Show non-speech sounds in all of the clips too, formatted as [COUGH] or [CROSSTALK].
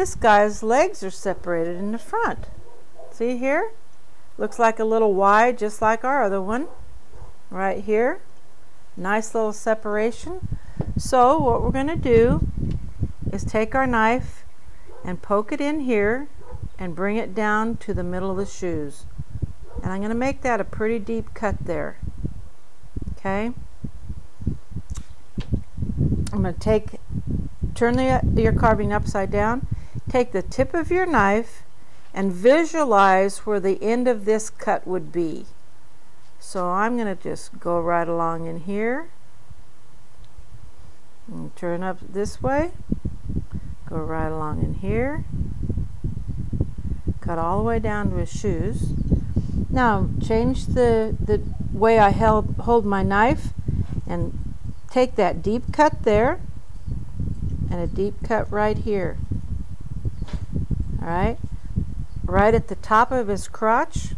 this guy's legs are separated in the front. See here? Looks like a little Y just like our other one. Right here. Nice little separation. So what we're going to do is take our knife and poke it in here and bring it down to the middle of the shoes. And I'm going to make that a pretty deep cut there. Okay? I'm going to take, turn the, your carving upside down, take the tip of your knife and visualize where the end of this cut would be. So I'm going to just go right along in here and turn up this way, go right along in here, cut all the way down to his shoes. Now change the, the way I held, hold my knife and take that deep cut there and a deep cut right here. All right, right at the top of his crotch,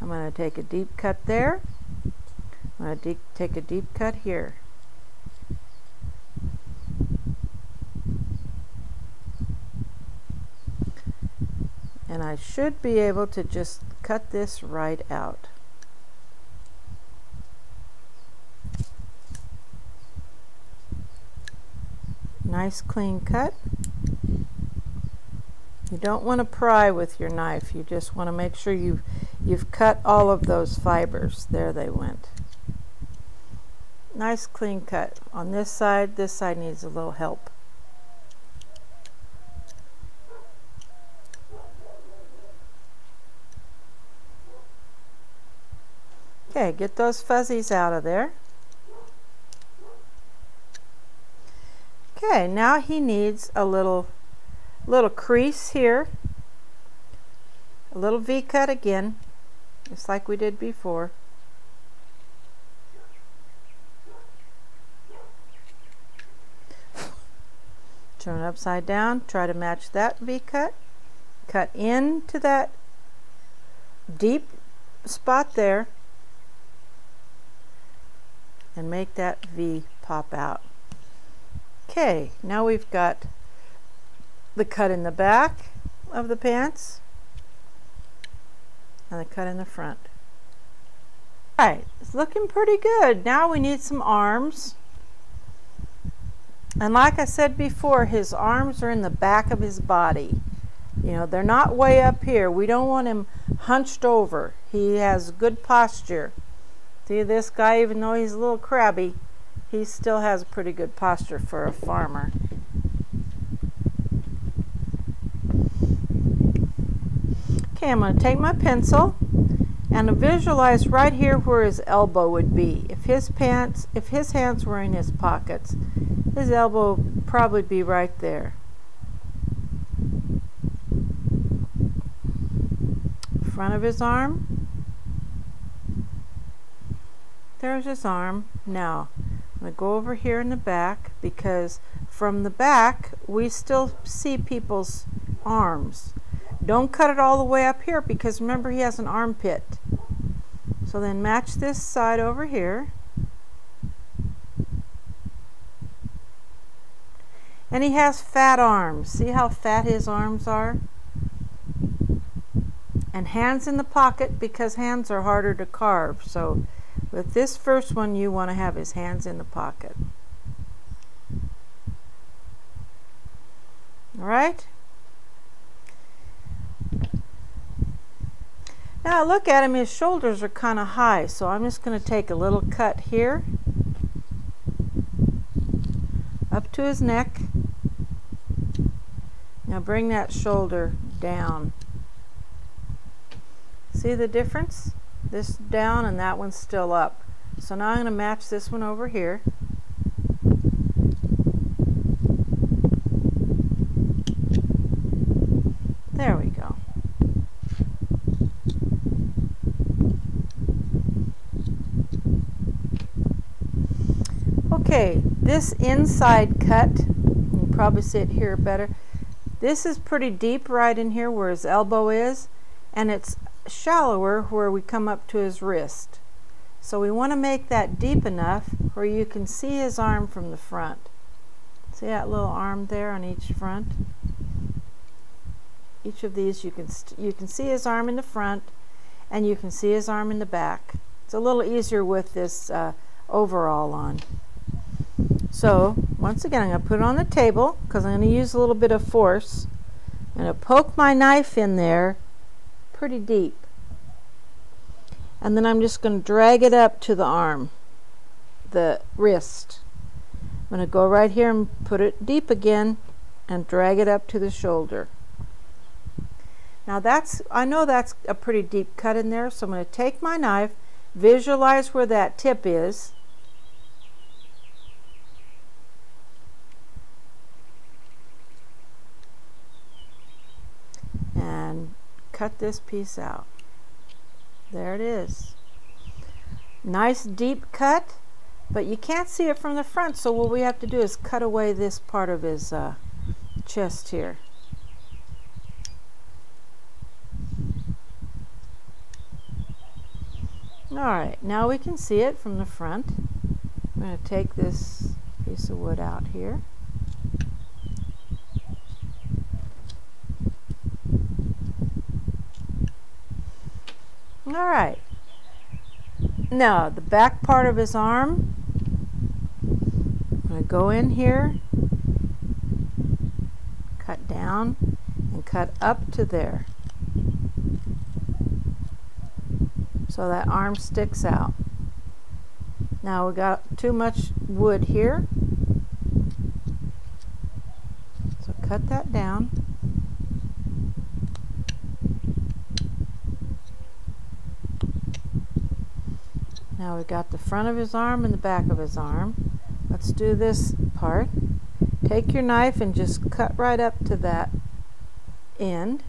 I'm going to take a deep cut there. I'm going to take a deep cut here. And I should be able to just cut this right out. Nice clean cut. You don't want to pry with your knife. You just want to make sure you've, you've cut all of those fibers. There they went. Nice clean cut. On this side, this side needs a little help. Okay, get those fuzzies out of there. Okay, now he needs a little little crease here. A little V-cut again, just like we did before. [LAUGHS] Turn upside down, try to match that V-cut. Cut into that deep spot there and make that V pop out. Okay, now we've got the cut in the back of the pants and the cut in the front. Alright, it's looking pretty good. Now we need some arms. And like I said before, his arms are in the back of his body. You know, they're not way up here. We don't want him hunched over. He has good posture. See this guy, even though he's a little crabby, he still has a pretty good posture for a farmer. Okay, I'm going to take my pencil and visualize right here where his elbow would be. If his pants, if his hands were in his pockets, his elbow would probably be right there. Front of his arm, there's his arm. Now, I'm going to go over here in the back because from the back, we still see people's arms. Don't cut it all the way up here because remember he has an armpit. So then match this side over here. And he has fat arms. See how fat his arms are? And hands in the pocket because hands are harder to carve. So with this first one, you want to have his hands in the pocket. All right? Now look at him, his shoulders are kind of high, so I'm just going to take a little cut here, up to his neck. Now bring that shoulder down. See the difference? this down and that one's still up. So now I'm going to match this one over here. There we go. Okay, this inside cut, you probably see it here better. This is pretty deep right in here where his elbow is, and it's shallower where we come up to his wrist. So we want to make that deep enough where you can see his arm from the front. See that little arm there on each front? each of these you can you can see his arm in the front and you can see his arm in the back. It's a little easier with this uh, overall on. So once again I'm going to put it on the table because I'm going to use a little bit of force. I'm going to poke my knife in there pretty deep. And then I'm just going to drag it up to the arm, the wrist. I'm going to go right here and put it deep again and drag it up to the shoulder. Now that's, I know that's a pretty deep cut in there, so I'm going to take my knife, visualize where that tip is, and cut this piece out. There it is. Nice deep cut, but you can't see it from the front, so what we have to do is cut away this part of his uh, chest here. Alright, now we can see it from the front. I'm going to take this piece of wood out here. Alright. Now, the back part of his arm, I'm going to go in here, cut down, and cut up to there. so that arm sticks out. Now we got too much wood here. So cut that down. Now we've got the front of his arm and the back of his arm. Let's do this part. Take your knife and just cut right up to that end.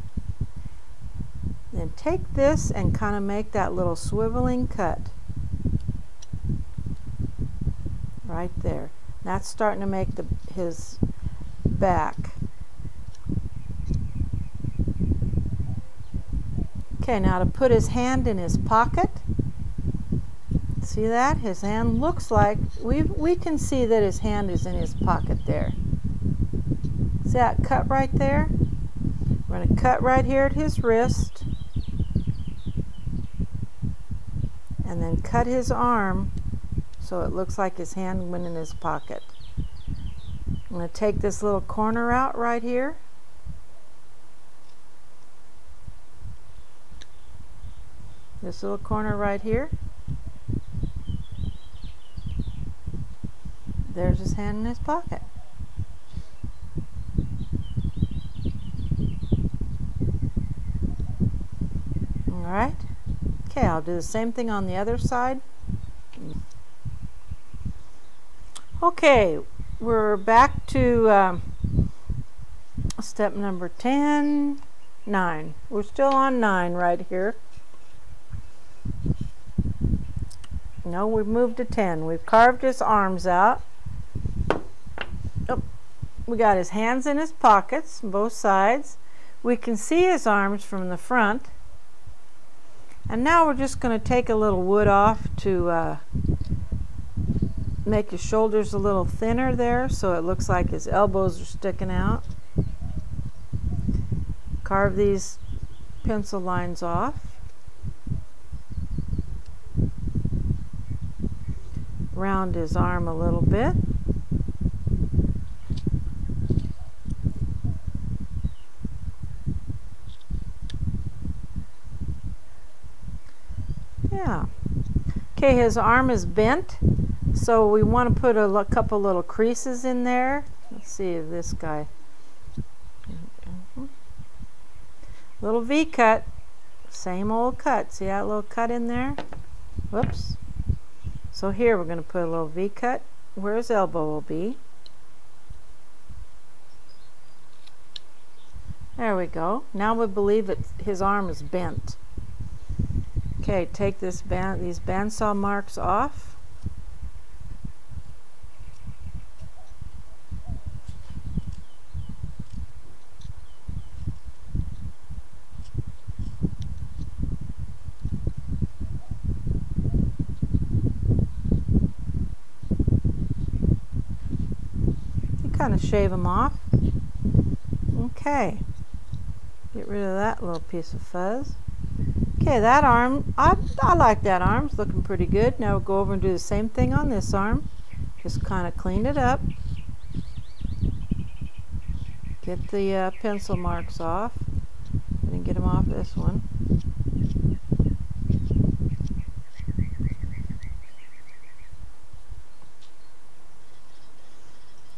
Then take this and kind of make that little swiveling cut. Right there. That's starting to make the, his back. Okay, now to put his hand in his pocket. See that? His hand looks like, we, we can see that his hand is in his pocket there. See that cut right there? We're going to cut right here at his wrist. and then cut his arm so it looks like his hand went in his pocket. I'm going to take this little corner out right here. This little corner right here. There's his hand in his pocket. All right. Okay, I'll do the same thing on the other side. Okay, we're back to um, step number 10, 9. We're still on 9 right here. No, we've moved to 10. We've carved his arms out. We got his hands in his pockets, both sides. We can see his arms from the front. And now we're just going to take a little wood off to uh, make his shoulders a little thinner there so it looks like his elbows are sticking out. Carve these pencil lines off. Round his arm a little bit. Yeah. Okay, his arm is bent, so we want to put a couple little creases in there. Let's see if this guy. Mm-hmm. Little V cut, same old cut. See that little cut in there? Whoops. So here we're going to put a little V cut where his elbow will be. There we go. Now we believe that his arm is bent. Okay, take this band, these bandsaw marks off. You kind of shave them off. Okay. Get rid of that little piece of fuzz. Okay, that arm, I, I like that arm. It's looking pretty good. Now we'll go over and do the same thing on this arm. Just kind of clean it up. Get the uh, pencil marks off. And get them off this one.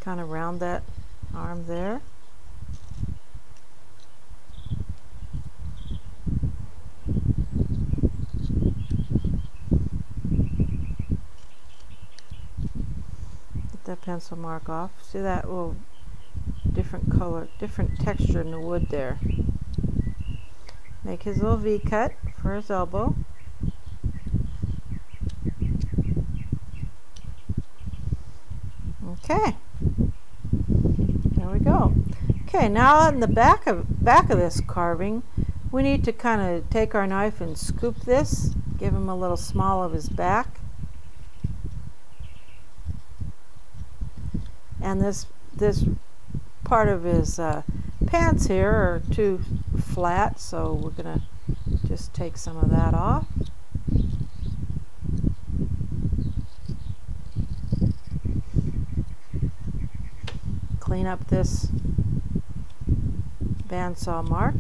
Kind of round that arm there. That pencil mark off. See that little different color, different texture in the wood there. Make his little V cut for his elbow. Okay. There we go. Okay, now on the back of back of this carving, we need to kind of take our knife and scoop this, give him a little small of his back. And this this part of his uh, pants here are too flat so we're gonna just take some of that off. Clean up this bandsaw mark.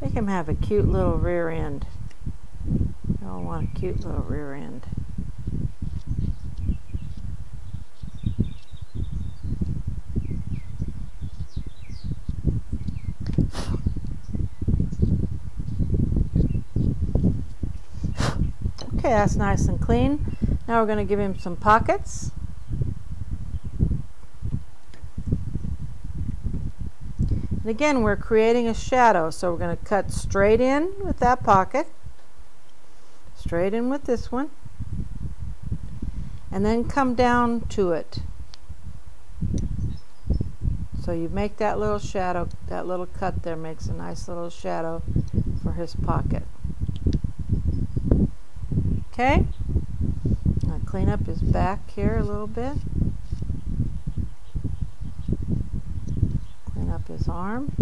Make him have a cute little rear end. I want a cute little rear end Okay, that's nice and clean. Now we're going to give him some pockets. And again, we're creating a shadow, so we're going to cut straight in with that pocket, straight in with this one, and then come down to it. So you make that little shadow, that little cut there makes a nice little shadow for his pocket. Okay, I'll clean up his back here a little bit. Clean up his arm.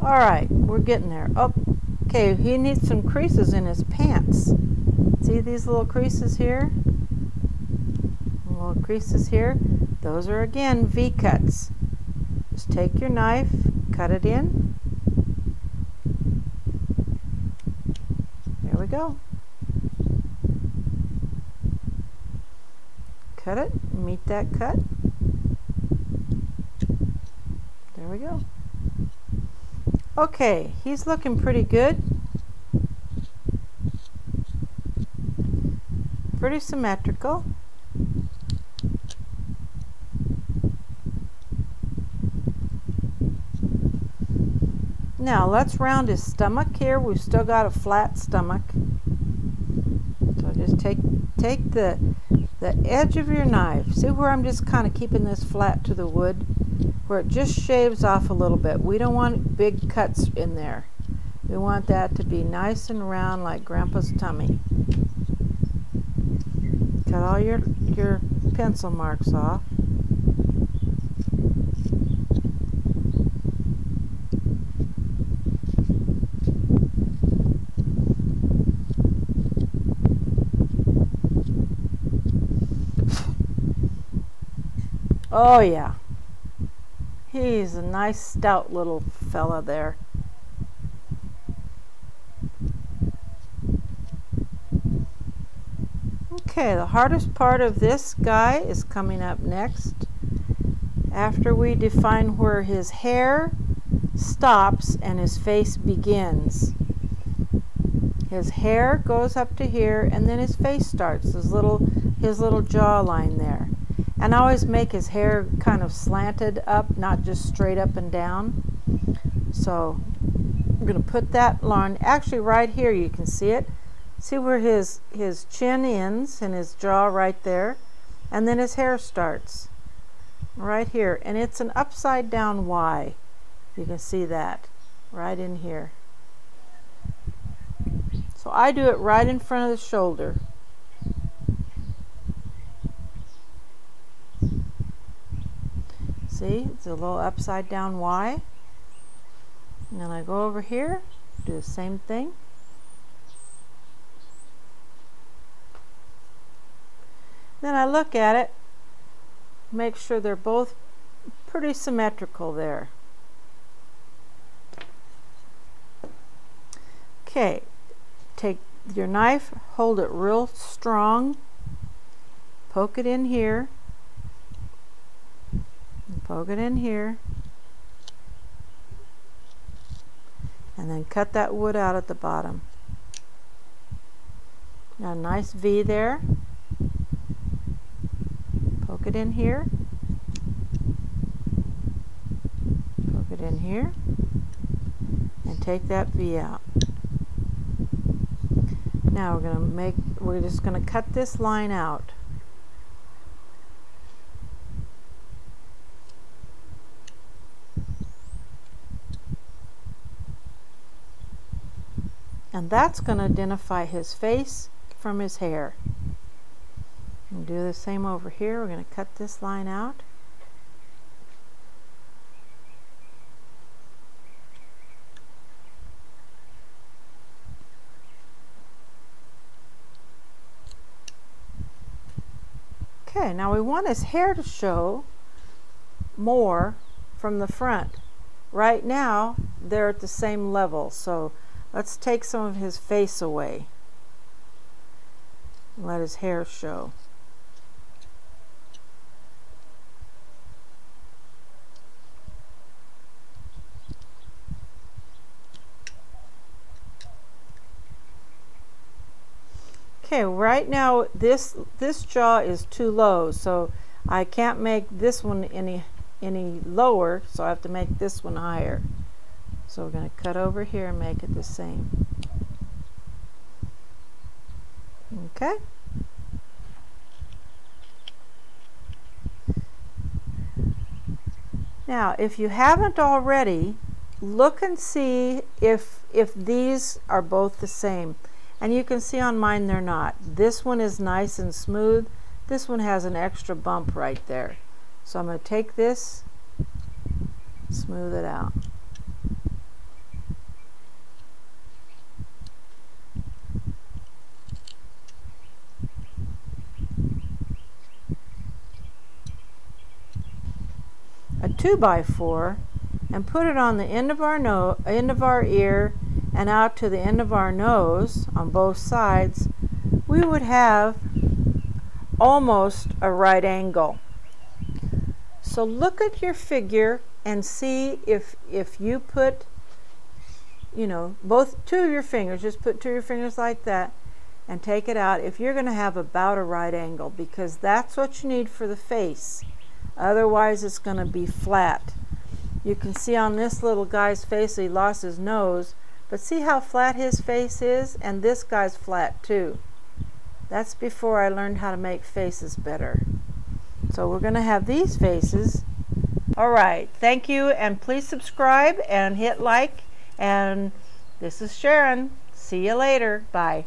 All right, we're getting there. Oh, okay, he needs some creases in his pants. See these little creases here? Creases here, those are again V-cuts. Just take your knife, cut it in. There we go. Cut it, meet that cut. There we go. Okay, he's looking pretty good. Pretty symmetrical. Now let's round his stomach here. We've still got a flat stomach. So just take take the the edge of your knife. See where I'm just kind of keeping this flat to the wood? Where it just shaves off a little bit. We don't want big cuts in there. We want that to be nice and round like Grandpa's tummy. Cut all your, your pencil marks off. Oh yeah. He's a nice stout little fella there. Okay, the hardest part of this guy is coming up next. After we define where his hair stops and his face begins. His hair goes up to here and then his face starts, his little, his little jawline there. And I always make his hair kind of slanted up, not just straight up and down. So I'm going to put that line, actually right here you can see it. See where his, his chin ends and his jaw right there. And then his hair starts right here. And it's an upside down Y. You can see that right in here. So I do it right in front of the shoulder. See, it's a little upside down Y. And then I go over here, do the same thing. Then I look at it, make sure they're both pretty symmetrical there. Okay, take your knife, hold it real strong, poke it in here, poke it in here, and then cut that wood out at the bottom. Got a nice V there. Poke it in here. Poke it in here. And take that V out. Now we're going to make, we're just going to cut this line out. And that's going to identify his face from his hair. And do the same over here. We're going to cut this line out. Okay, now we want his hair to show more from the front. Right now, they're at the same level, so Let's take some of his face away. Let his hair show. Okay, right now this this jaw is too low, so I can't make this one any any lower, so I have to make this one higher. So we're going to cut over here and make it the same. Okay. Now, if you haven't already, look and see if, if these are both the same. And you can see on mine they're not. This one is nice and smooth. This one has an extra bump right there. So I'm going to take this, smooth it out. 2 by 4 and put it on the end of our no end of our ear and out to the end of our nose on both sides, we would have almost a right angle. So look at your figure and see if if you put you know both two of your fingers just put two of your fingers like that and take it out if you're going to have about a right angle because that's what you need for the face Otherwise, it's going to be flat. You can see on this little guy's face he lost his nose, but see how flat his face is? And this guy's flat too. That's before I learned how to make faces better. So we're going to have these faces. All right, thank you, and please subscribe and hit like. And this is Sharon. See you later. Bye.